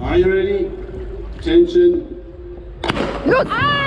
Are you ready? Attention. Look! Ah!